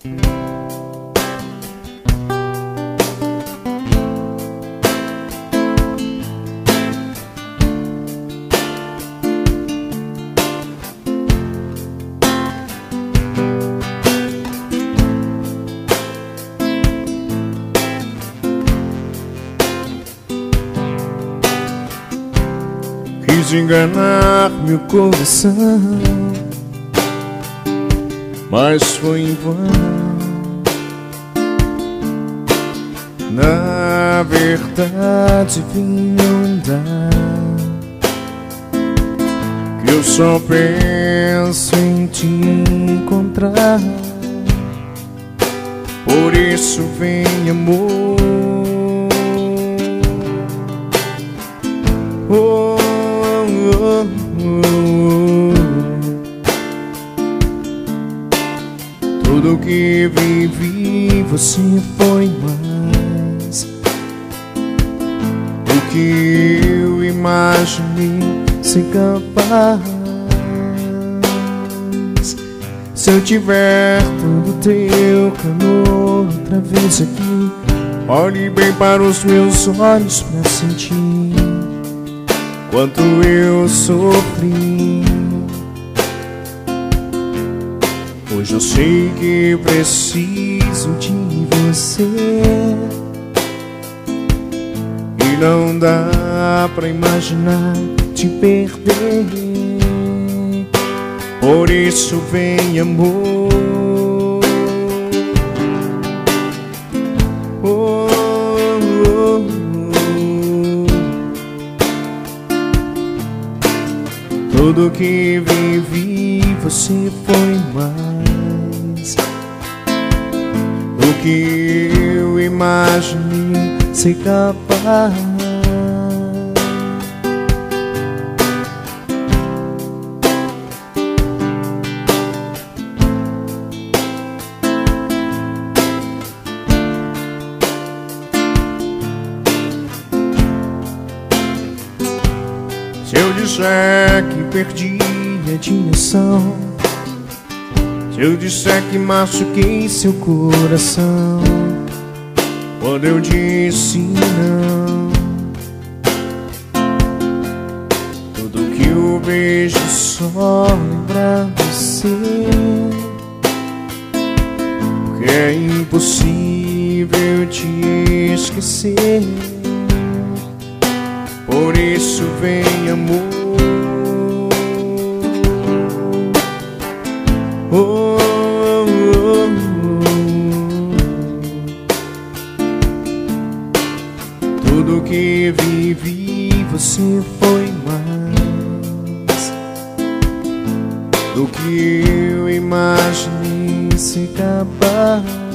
Quis enganar meu coração. Mas foi em vão. Na verdade vim andar. Que eu só penso em te encontrar. Por isso vem amor. Oh, oh, oh. Que vivi você foi mais Do que eu imaginei ser capaz Se eu tiver todo teu calor outra vez aqui Olhe bem para os meus olhos pra sentir quanto eu sofri. Hoje eu sei que preciso de você e não dá pra imaginar te perder. Por isso vem amor. Oh, oh, oh. Tudo que vivi você foi mais do que eu imaginei ser capaz. Se eu disser que perdi direção. Se eu disser que machuquei seu coração Quando eu disse não. Tudo que eu vejo só lembra você. Porque é impossível te esquecer. Por isso vem amor. Oh, oh, oh. Tudo que vivi você foi mais do que eu imaginei ser capaz.